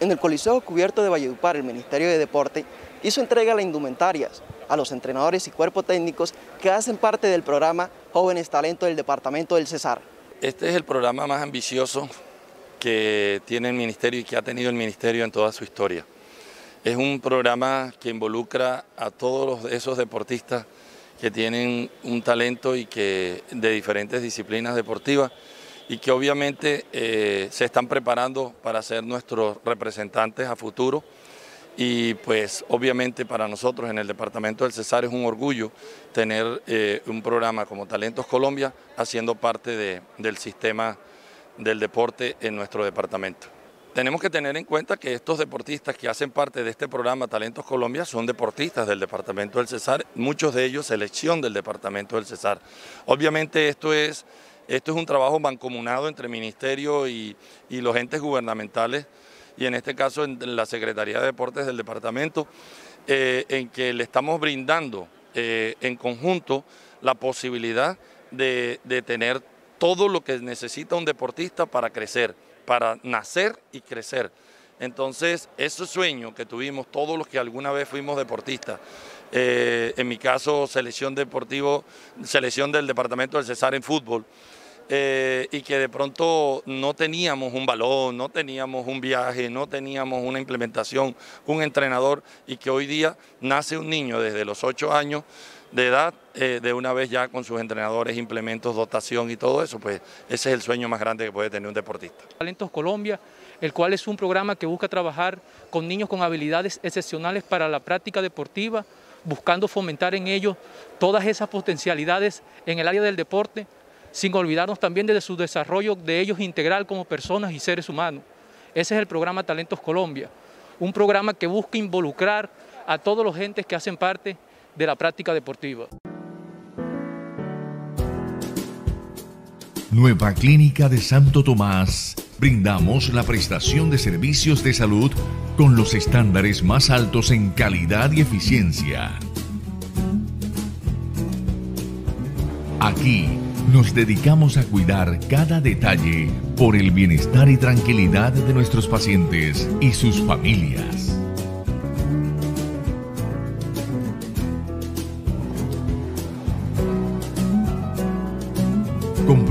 En el Coliseo Cubierto de Valledupar, el Ministerio de Deporte hizo entrega de indumentarias a los entrenadores y cuerpos técnicos que hacen parte del programa Jóvenes Talentos del Departamento del Cesar. Este es el programa más ambicioso que tiene el Ministerio y que ha tenido el Ministerio en toda su historia. Es un programa que involucra a todos esos deportistas que tienen un talento y que de diferentes disciplinas deportivas y que obviamente eh, se están preparando para ser nuestros representantes a futuro y pues obviamente para nosotros en el departamento del Cesar es un orgullo tener eh, un programa como Talentos Colombia haciendo parte del sistema del deporte en nuestro departamento. Tenemos que tener en cuenta que estos deportistas que hacen parte de este programa Talentos Colombia son deportistas del Departamento del Cesar, muchos de ellos selección del Departamento del Cesar. Obviamente esto es, esto es un trabajo mancomunado entre el Ministerio y, los entes gubernamentales y en este caso en la Secretaría de Deportes del Departamento, eh, en que le estamos brindando eh, en conjunto la posibilidad de, de tener todo lo que necesita un deportista para crecer para nacer y crecer. Entonces, ese sueño que tuvimos todos los que alguna vez fuimos deportistas, eh, en mi caso selección deportivo, selección del departamento del Cesar en fútbol, eh, y que de pronto no teníamos un balón, no teníamos un viaje, no teníamos una implementación, un entrenador, y que hoy día nace un niño desde los ocho años de edad, eh, de una vez ya con sus entrenadores, implementos, dotación y todo eso, pues ese es el sueño más grande que puede tener un deportista. Talentos Colombia, el cual es un programa que busca trabajar con niños con habilidades excepcionales para la práctica deportiva, buscando fomentar en ellos todas esas potencialidades en el área del deporte, sin olvidarnos también de su desarrollo de ellos integral como personas y seres humanos. Ese es el programa Talentos Colombia, un programa que busca involucrar a todos los gentes que hacen parte de la práctica deportiva. Nueva Clínica de Santo Tomás. Brindamos la prestación de servicios de salud con los estándares más altos en calidad y eficiencia. Aquí nos dedicamos a cuidar cada detalle por el bienestar y tranquilidad de nuestros pacientes y sus familias.